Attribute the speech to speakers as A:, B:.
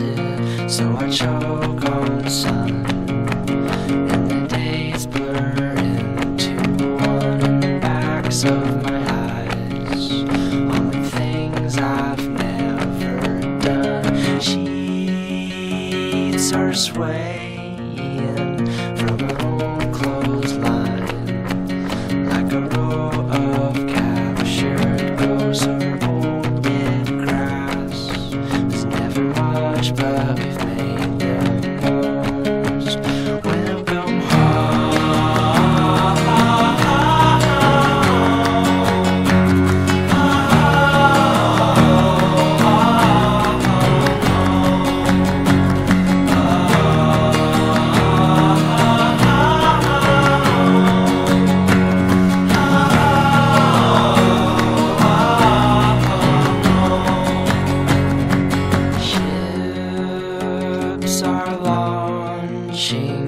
A: it, so I choke on the sun. And the days blur into one in the backs of my eyes. On the things I've never done. Sheets are swaying she